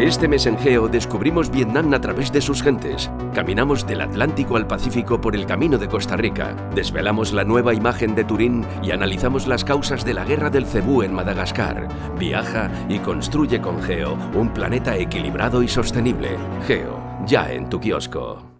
Este mes en Geo descubrimos Vietnam a través de sus gentes. Caminamos del Atlántico al Pacífico por el camino de Costa Rica. Desvelamos la nueva imagen de Turín y analizamos las causas de la guerra del cebú en Madagascar. Viaja y construye con Geo un planeta equilibrado y sostenible. Geo, ya en tu kiosco.